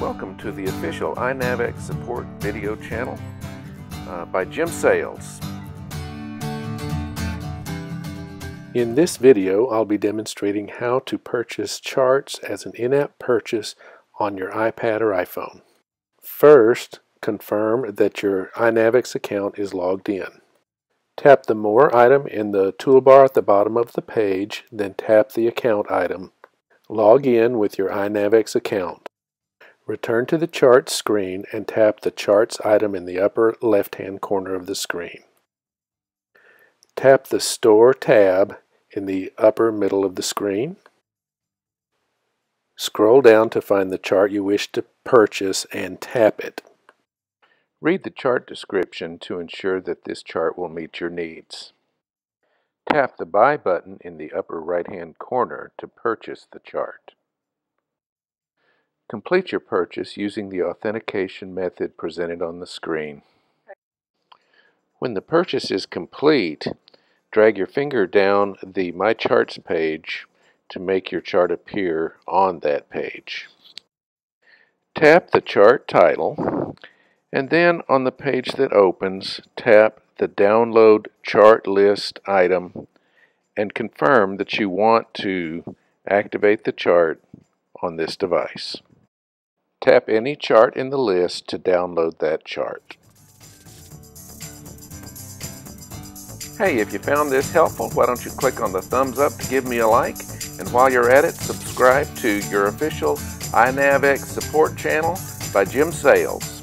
Welcome to the official iNavX support video channel uh, by Jim Sales. In this video, I'll be demonstrating how to purchase charts as an in-app purchase on your iPad or iPhone. First, confirm that your iNavX account is logged in. Tap the More item in the toolbar at the bottom of the page, then tap the Account item. Log in with your iNavX account. Return to the Charts screen and tap the Charts item in the upper left-hand corner of the screen. Tap the Store tab in the upper middle of the screen. Scroll down to find the chart you wish to purchase and tap it. Read the chart description to ensure that this chart will meet your needs. Tap the Buy button in the upper right-hand corner to purchase the chart. Complete your purchase using the authentication method presented on the screen. When the purchase is complete, drag your finger down the My Charts page to make your chart appear on that page. Tap the chart title and then on the page that opens, tap the Download Chart List item and confirm that you want to activate the chart on this device. Tap any chart in the list to download that chart. Hey, if you found this helpful, why don't you click on the thumbs up to give me a like? And while you're at it, subscribe to your official iNavX support channel by Jim Sales.